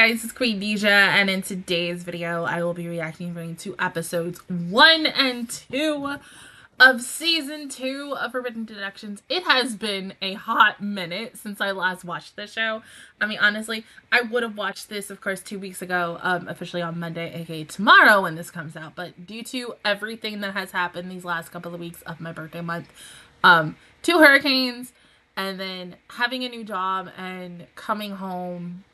Guys, it's Queendija, and in today's video, I will be reacting to episodes 1 and 2 of season 2 of Forbidden Deductions. It has been a hot minute since I last watched this show. I mean, honestly, I would have watched this, of course, two weeks ago, um, officially on Monday, aka tomorrow when this comes out, but due to everything that has happened these last couple of weeks of my birthday month, um, two hurricanes, and then having a new job and coming home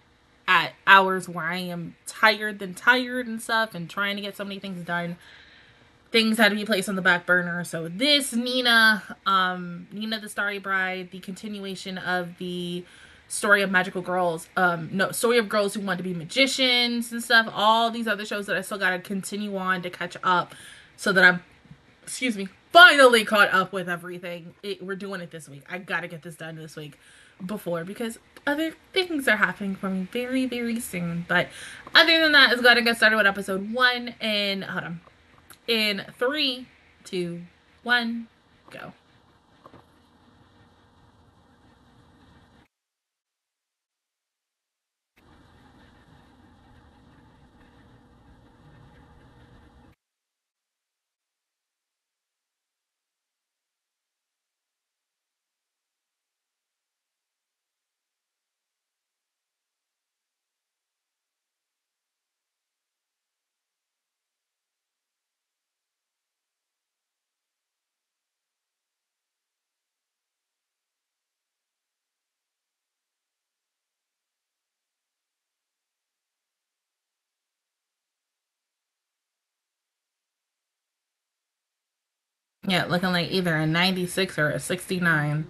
at hours where I am tired than tired and stuff and trying to get so many things done. Things had to be placed on the back burner. So this Nina, um, Nina the Starry Bride, the continuation of the story of magical girls, um, no, story of girls who want to be magicians and stuff. All these other shows that I still gotta continue on to catch up so that I'm, excuse me, finally caught up with everything. It, we're doing it this week. I gotta get this done this week before because other things are happening for me very, very soon. But other than that, let's go ahead and get started with episode one. And hold on. In three, two, one, go. Yeah, looking like either a 96 or a 69.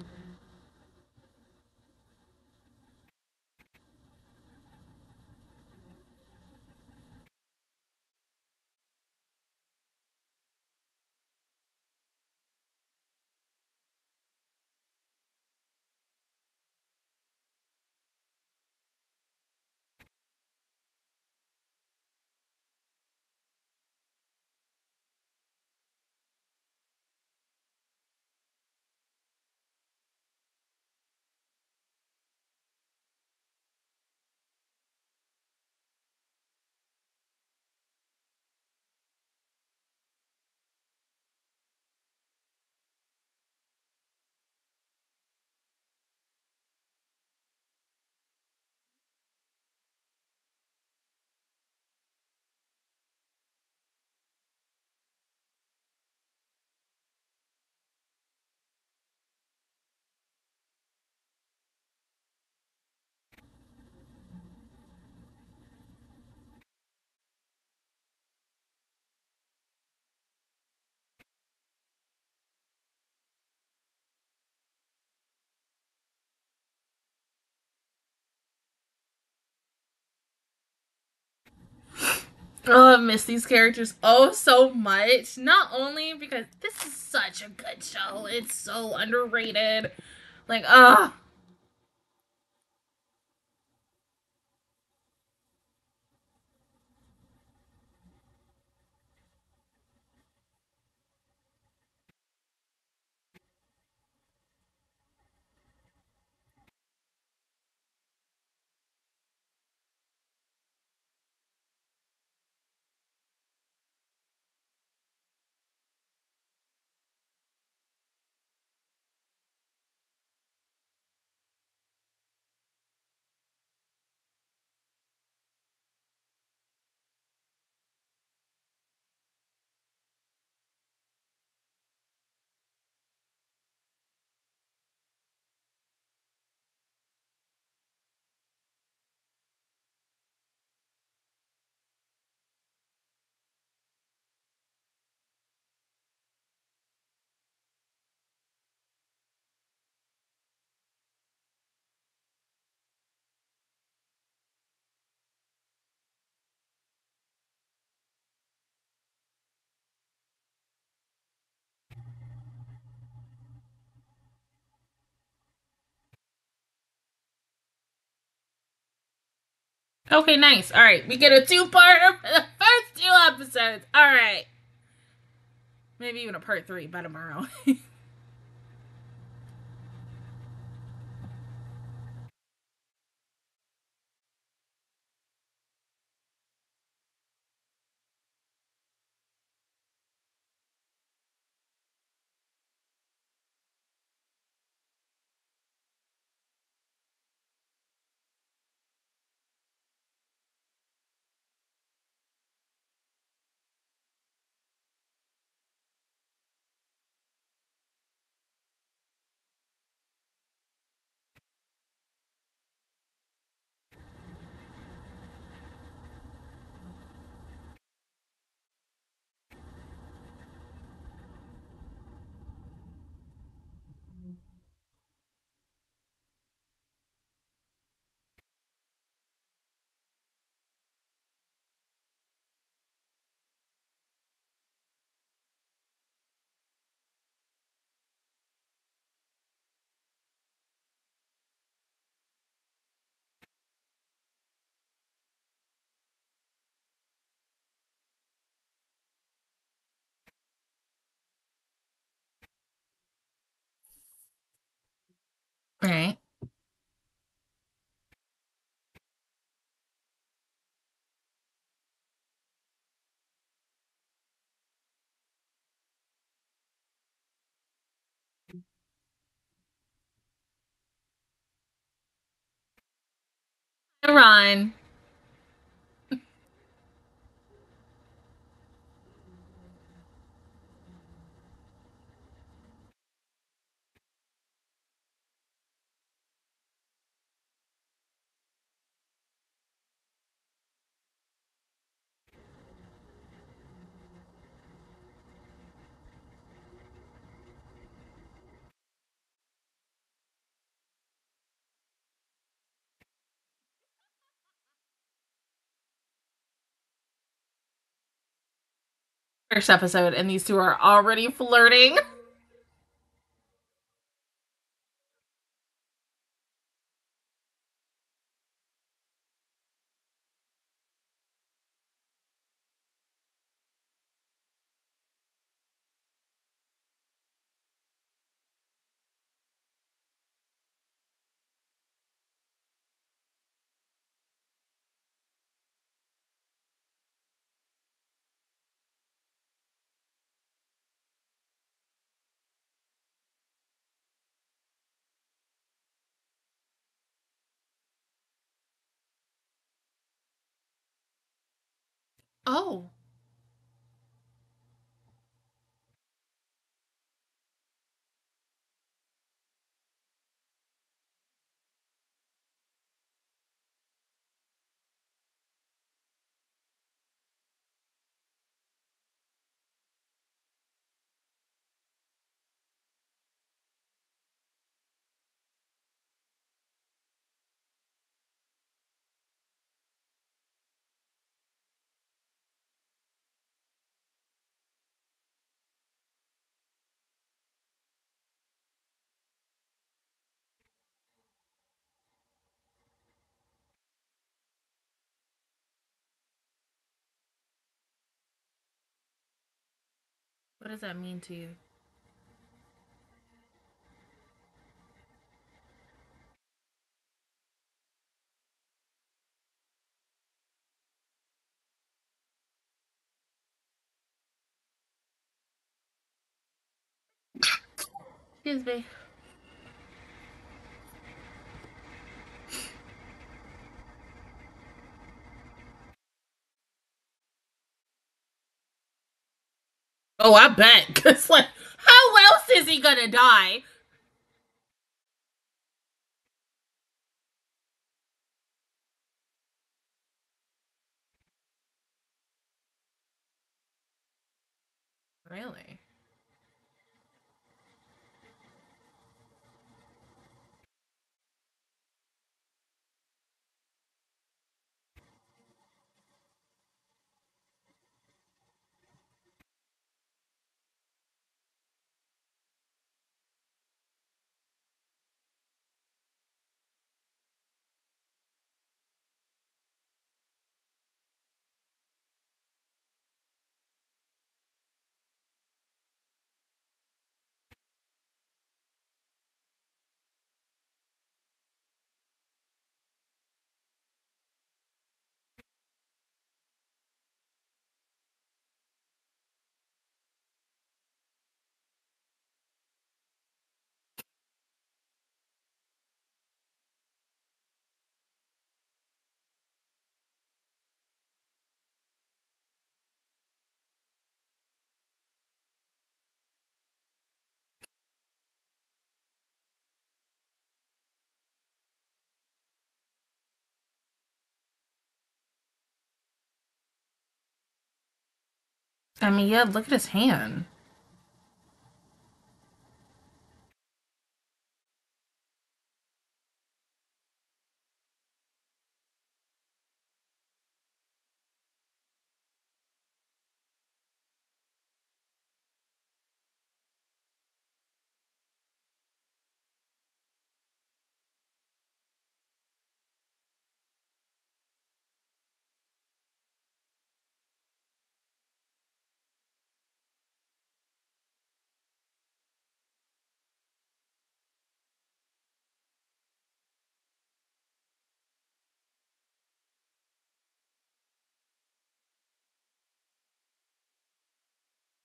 Oh, I miss these characters oh so much. Not only because this is such a good show, it's so underrated. Like, ah. Okay, nice. All right, we get a two-parter for the first two episodes. All right. Maybe even a part three by tomorrow. Right. Ron. First episode, and these two are already flirting. Oh. What does that mean to you? Excuse me. Oh, I bet. Cause like, how else is he gonna die? Really? I mean, yeah, look at his hand.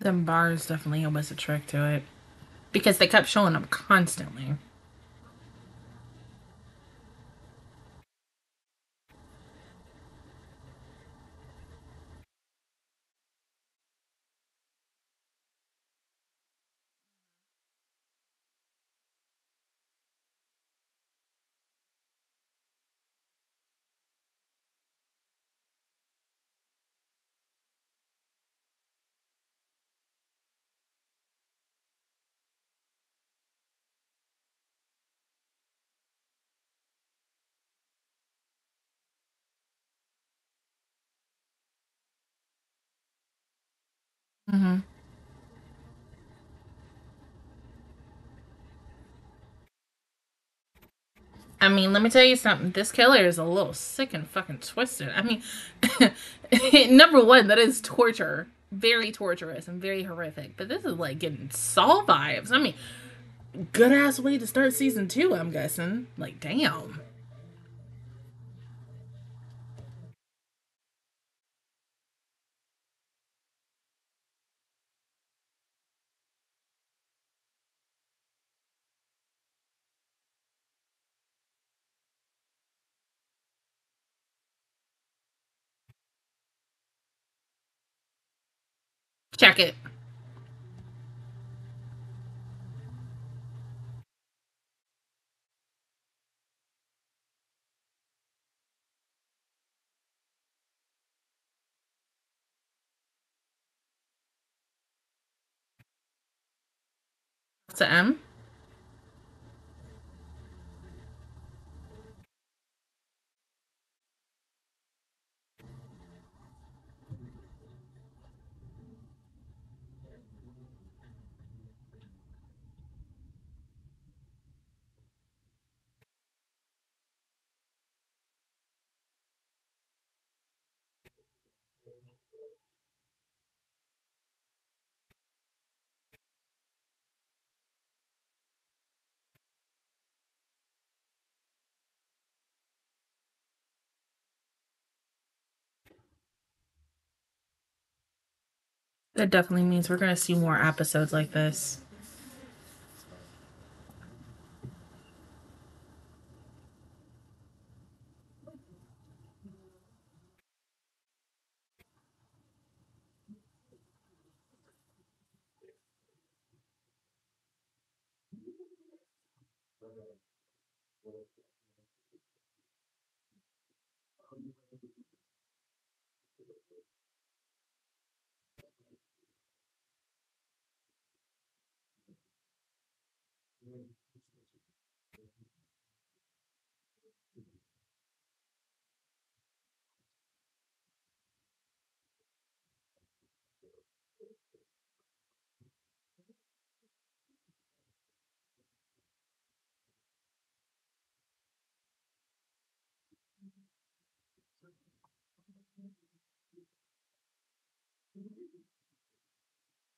Them bars definitely was a trick to it. Because they kept showing up constantly. Mm-hmm. I mean, let me tell you something. This killer is a little sick and fucking twisted. I mean, number one, that is torture. Very torturous and very horrific. But this is like getting Saw vibes. I mean, good ass way to start season two, I'm guessing. Like, damn. Check it. To M. That definitely means we're going to see more episodes like this.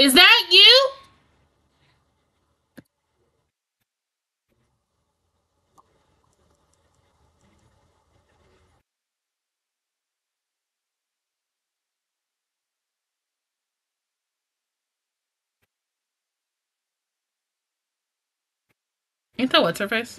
Is that you? Ain't that what's her face?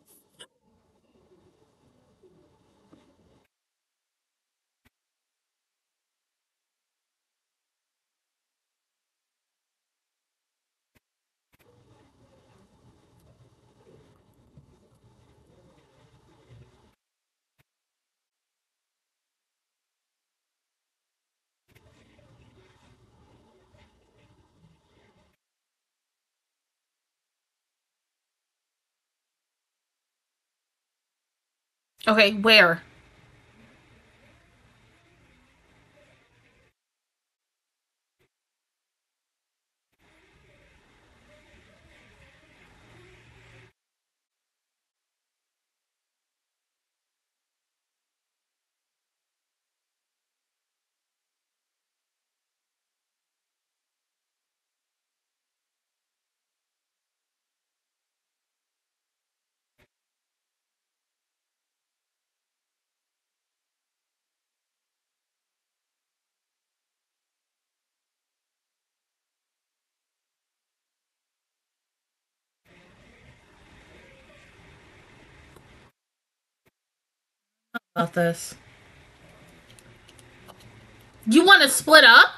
okay, where? About this. You want to split up?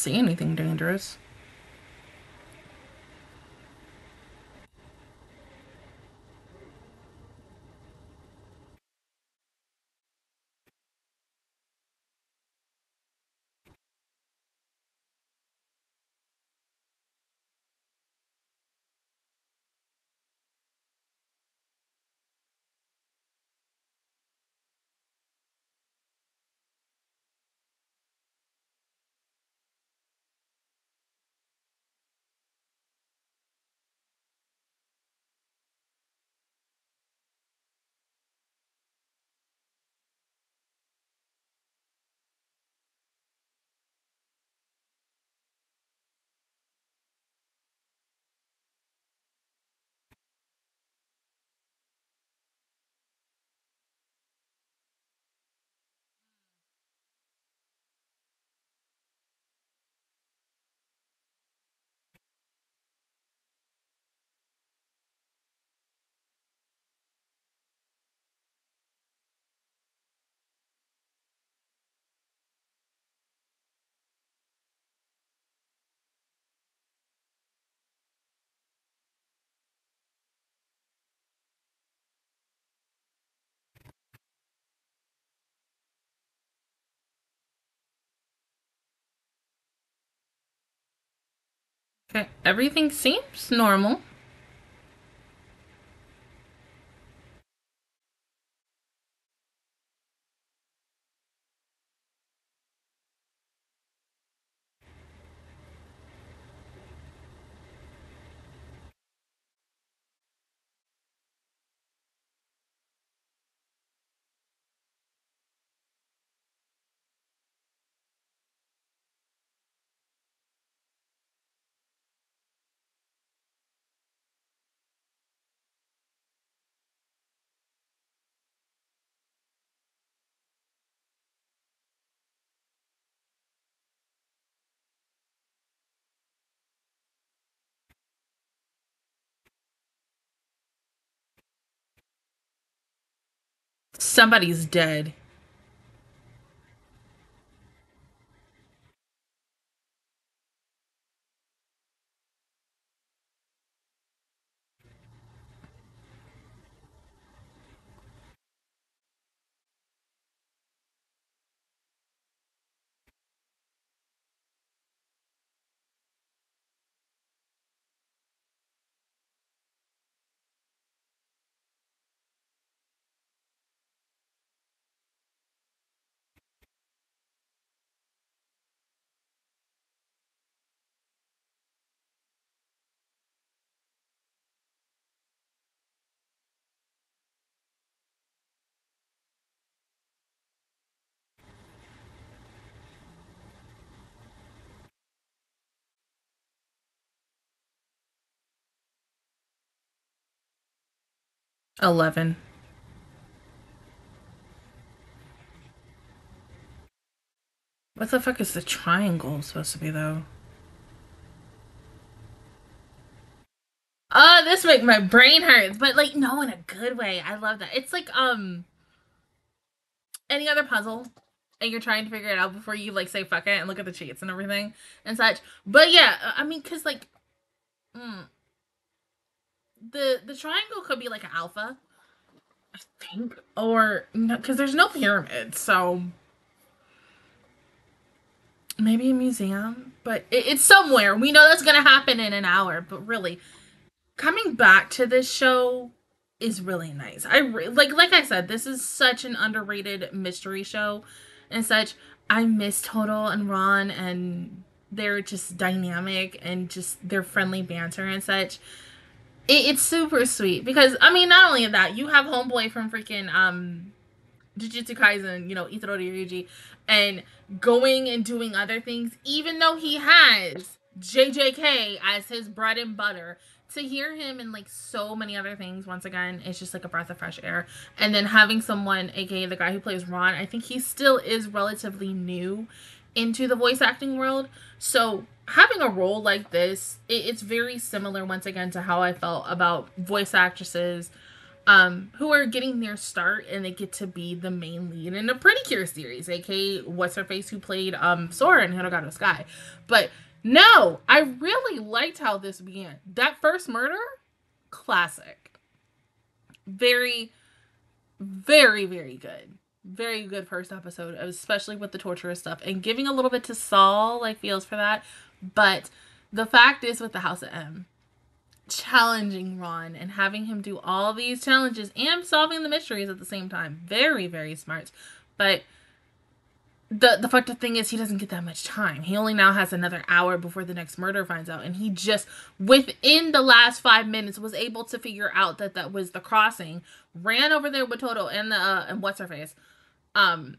See anything dangerous? Okay, everything seems normal. Somebody's dead. Eleven. What the fuck is the triangle supposed to be though? Uh, this make my brain hurt, but like no in a good way. I love that. It's like um any other puzzle and you're trying to figure it out before you like say fuck it and look at the cheats and everything and such. But yeah, I mean cuz like mm, the the triangle could be like an alpha. I think or no, cuz there's no pyramid. So maybe a museum, but it, it's somewhere. We know that's to happen in an hour, but really coming back to this show is really nice. I re- like like I said, this is such an underrated mystery show and such. I miss Toto and Ron and they're just dynamic and just their friendly banter and such. It, it's super sweet because I mean, not only that, you have homeboy from freaking um Jujutsu Kaisen, you know, Itadori Yuji, and going and doing other things, even though he has JJK as his bread and butter to hear him in like so many other things once again it's just like a breath of fresh air. And then having someone aka the guy who plays ron i think he still is relatively new into the voice acting world so having a role like this it, it's very similar once again to how i felt about voice actresses um, who are getting their start and they get to be the main lead in a Pretty Cure series, aka what's her face who played um Sora in Hirogaru Sky. But no, I really liked how this began. That first murder, classic. Very, very, very good. Very good first episode, especially with the torturous stuff and giving a little bit to Saw, like feels for that. But the fact is, with the House of M, challenging Ron and having him do all these challenges and solving the mysteries at the same time. Very, very smart. But the the fucked up thing is he doesn't get that much time. He only now has another hour before the next murder finds out, and he just within the last five minutes was able to figure out that that was the crossing. Ran over there with Toto and the uh, and what's her face, um,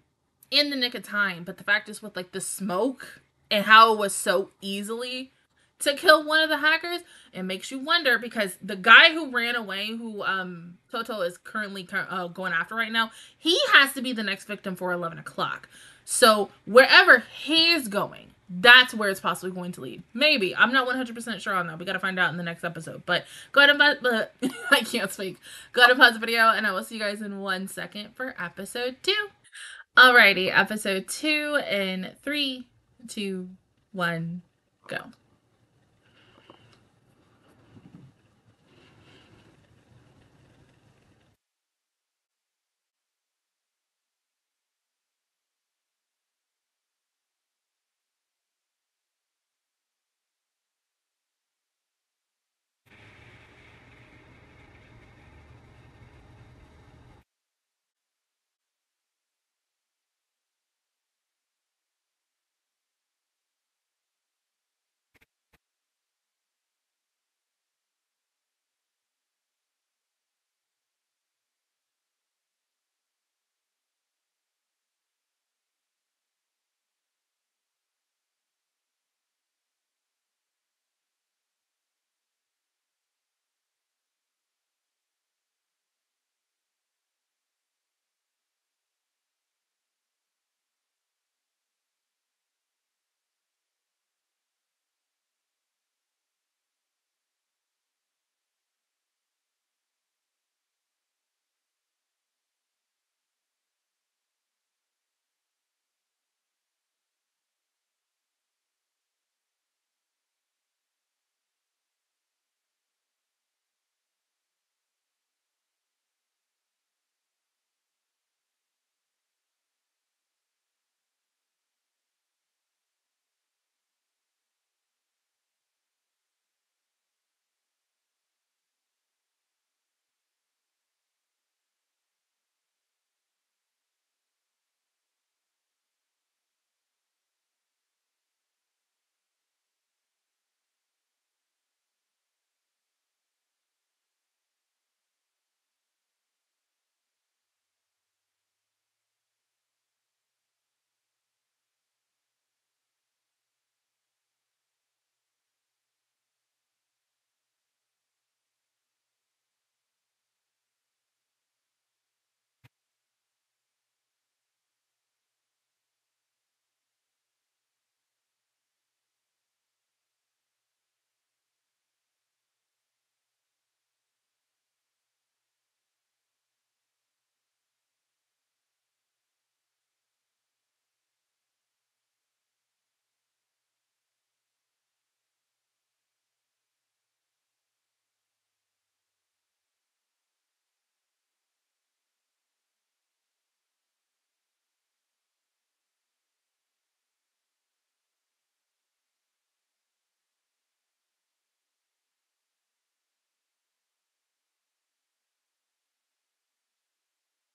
in the nick of time. But the fact is, with like the smoke and how it was so easily to kill one of the hackers, it makes you wonder because the guy who ran away, who um Toto is currently uh, going after right now, he has to be the next victim for eleven o'clock. So wherever he's going, that's where it's possibly going to lead. Maybe. I'm not 100% sure on that. We got to find out in the next episode. But go ahead and pause. I can't speak. Go ahead and pause the video, and I will see you guys in one second for episode two. Alrighty, episode two in three, two, one, go.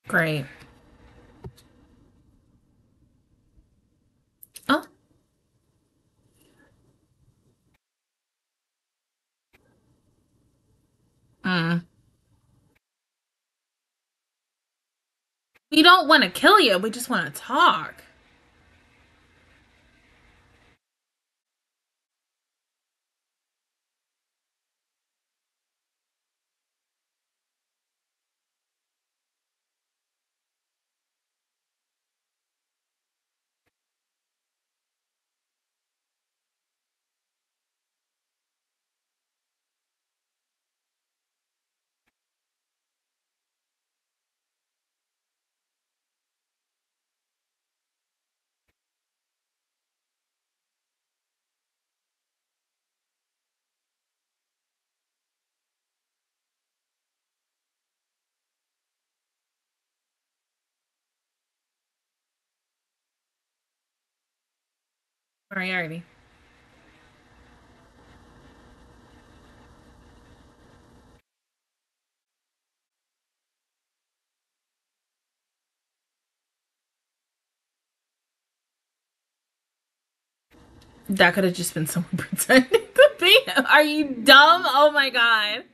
Great. Oh. Hmm. We don't want to kill you. We just want to talk. Moriarty. That could have just been someone pretending to be him. Are you dumb? Oh my god.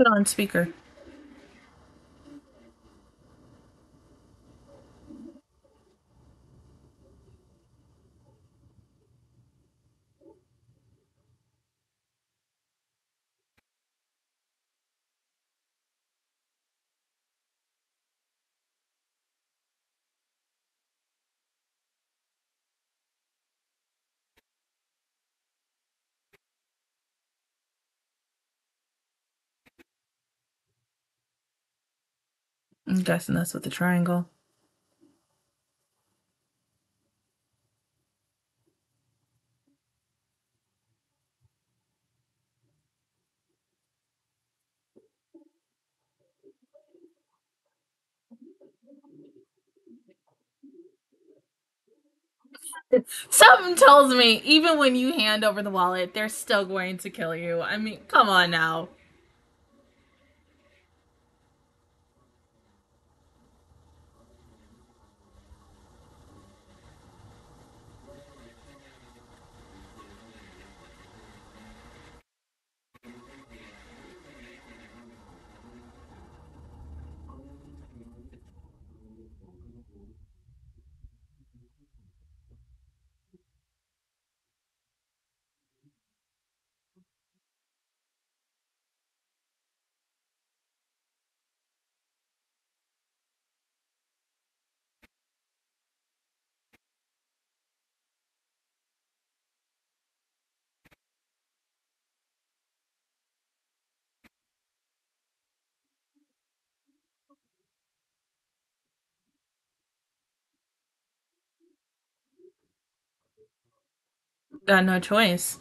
Put on speaker. I'm guessing that's with the triangle. Something tells me even when you hand over the wallet, they're still going to kill you. I mean, come on now. Got no choice.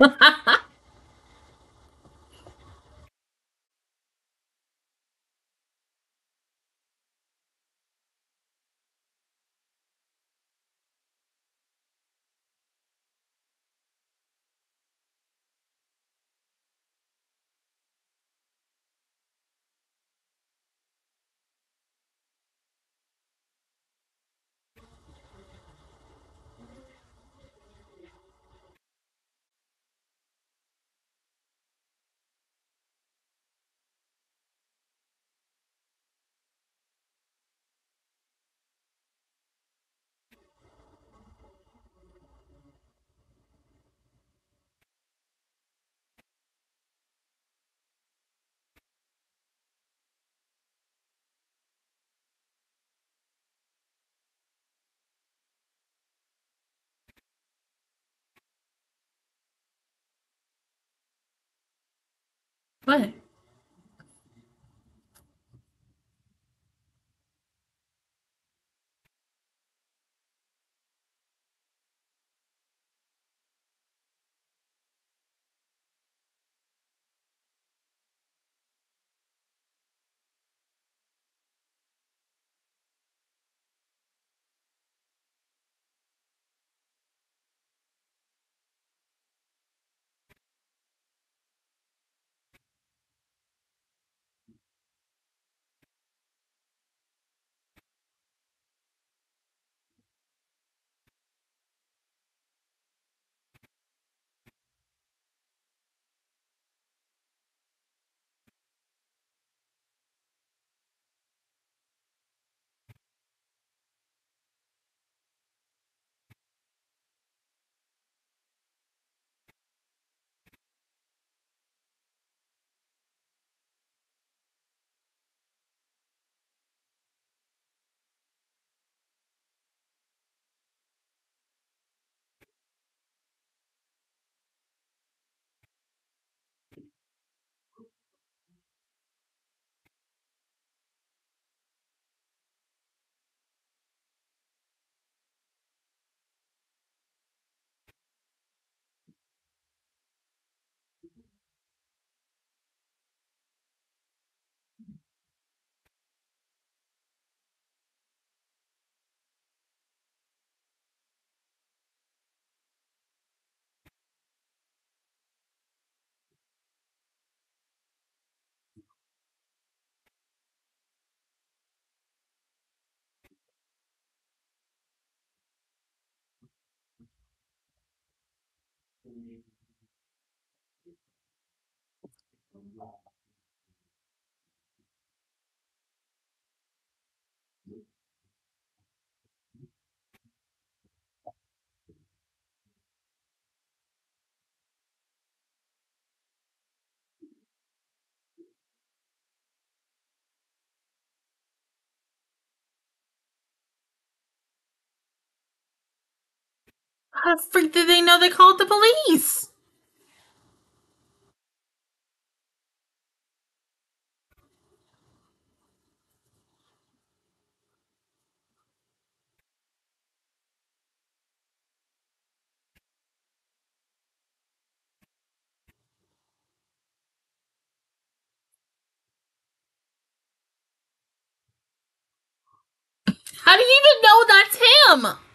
Ha ha. What? Thank you. How the freak did they know they called the police? How do you even know that's him?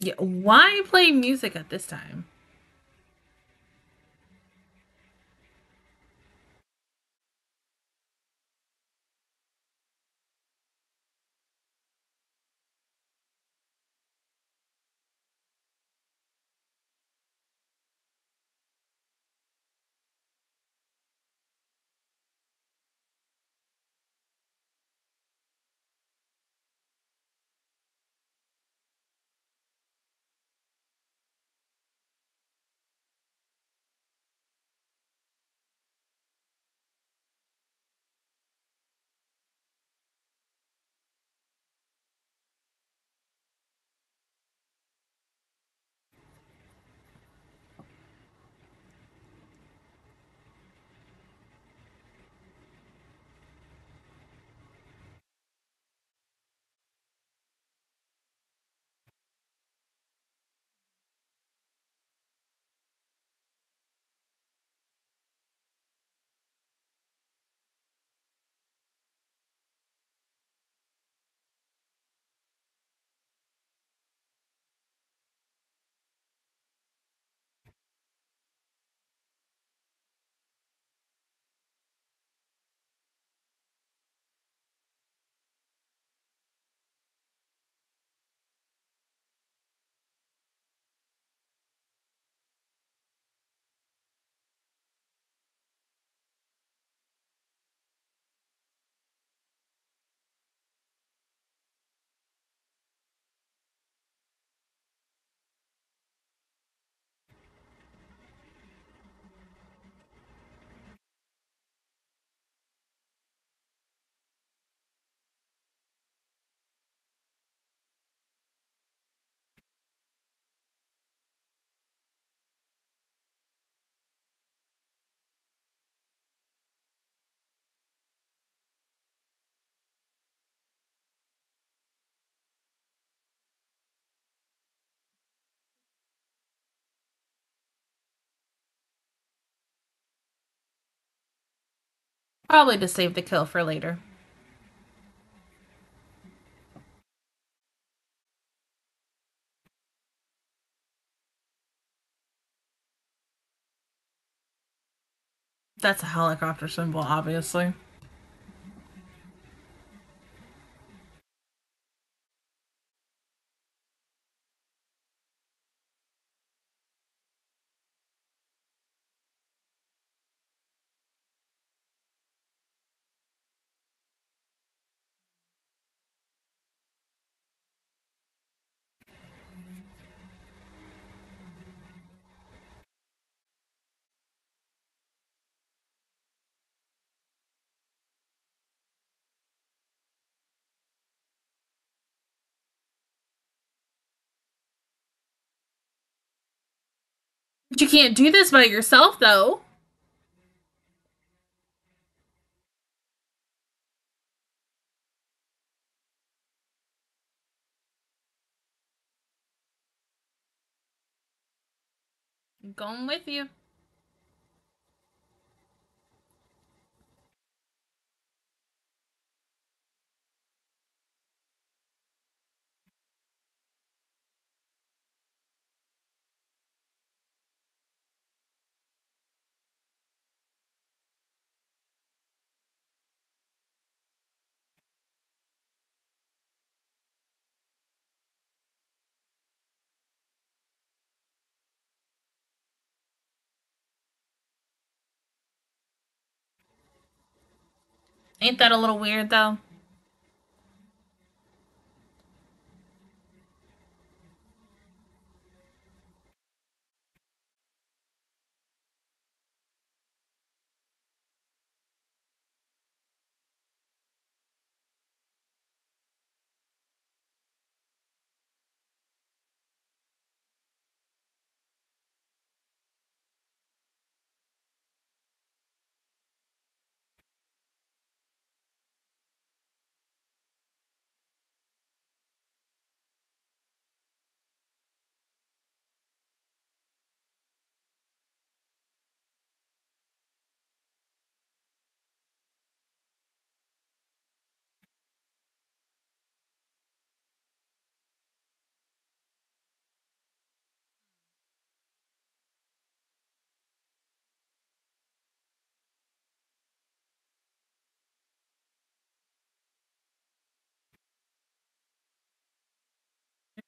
Yeah, why play music at this time? Probably to save the kill for later. That's a helicopter symbol, obviously. You can't do this by yourself, though. I'm going with you. Ain't that a little weird though?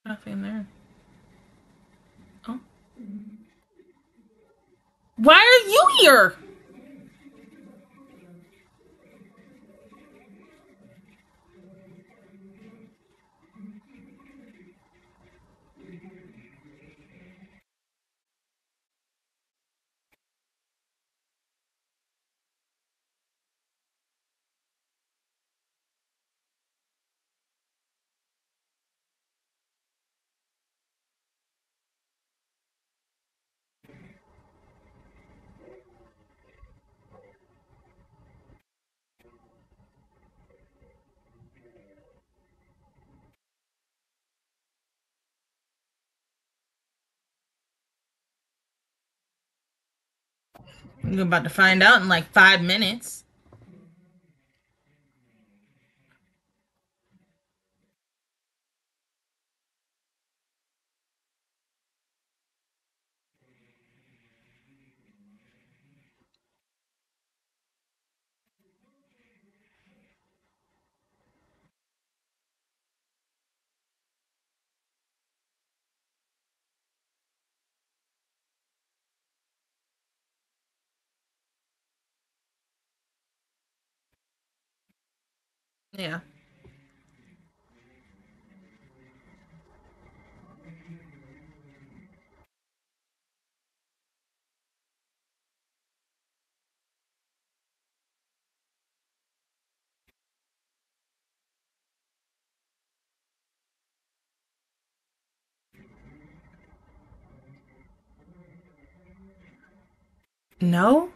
Nothing there. Oh. Why are you here? You're about to find out in like five minutes. Yeah. No?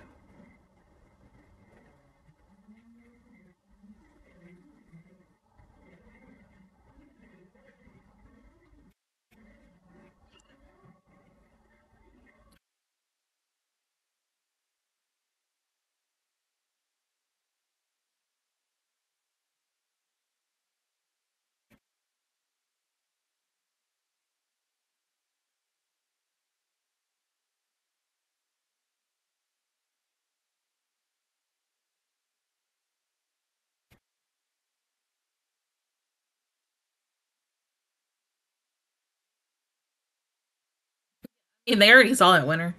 And they already saw it, winner.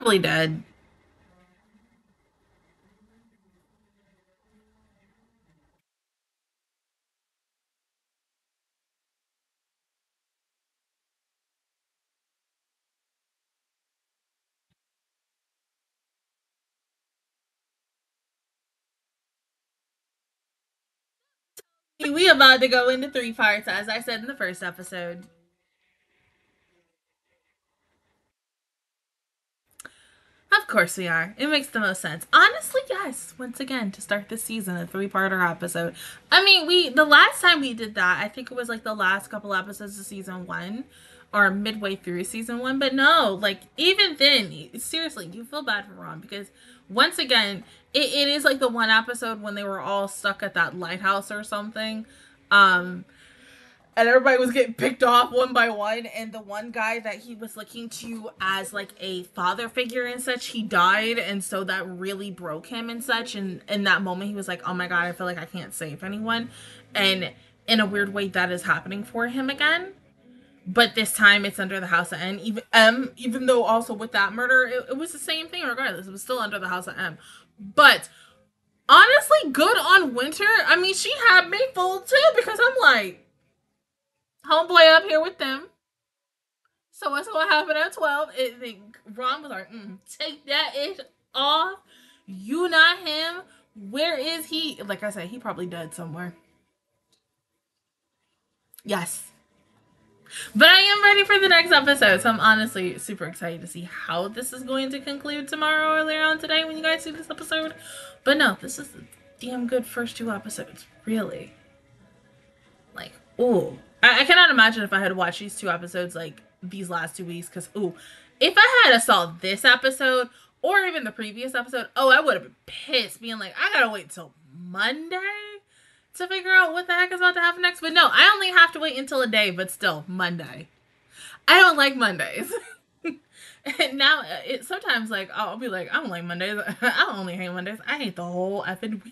Probably dead. We about to go into three parts, as I said in the first episode. Course we are. It makes the most sense. Honestly, yes. Once again, to start this season, a three-parter episode. I mean, we the last time we did that, I think it was like the last couple episodes of season one, or midway through season one. But no, like even then, seriously, you feel bad for Ron because once again, it, it is like the one episode when they were all stuck at that lighthouse or something. Um and everybody was getting picked off one by one and the one guy that he was looking to as like a father figure and such he died and so that really broke him and such and in that moment he was like oh my god i feel like i can't save anyone and in a weird way that is happening for him again but this time it's under the house of M. Even M, even though also with that murder, it, it was the same thing regardless. It was still under the house of M. But honestly, good on Winter. I mean, she had me fooled too because I'm like, homeboy up here with them. So what's gonna happen at twelve? It, it Ron was like, mm, take that ish off. You not him. Where is he? Like I said, he probably dead somewhere. Yes. But I am ready for the next episode, so I'm honestly super excited to see how this is going to conclude tomorrow or later on today when you guys see this episode. But no, this is damn good first two episodes, really. Like, ooh. I, I cannot imagine if I had watched these two episodes like these last two weeks, because ooh, if I had a saw this episode or even the previous episode, oh, I would have been pissed, being like, I gotta wait till Monday to figure out what the heck is about to happen next. But no, I only have to wait until a day, but still, Monday. I don't like Mondays. and now uh, it sometimes like I'll be like, I don't like Mondays. I only hate Mondays. I hate the whole effing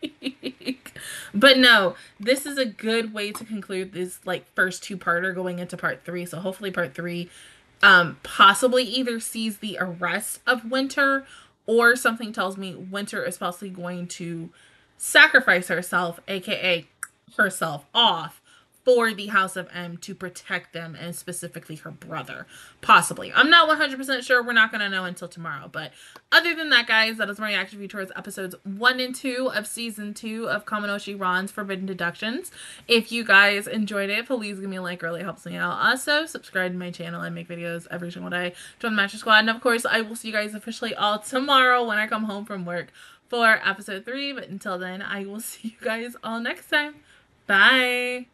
week. but no, this is a good way to conclude this like first two parter going into part three. So hopefully part three um possibly either sees the arrest of Winter or something tells me Winter is possibly going to sacrifice herself, aka herself, off for the House of M to protect them and specifically her brother. Possibly. I'm not 100% sure. We're not going to know until tomorrow. But other than that, guys, that is my reaction view towards episodes 1 and 2 of season 2 of Kamonohashi Ron's Forbidden Deductions. If you guys enjoyed it, please give me a like. Really helps me out. Also, subscribe to my channel. I make videos every single day. Join the Master Squad. And of course, I will see you guys officially all tomorrow when I come home from work for episode 3. But until then, I will see you guys all next time. Bye.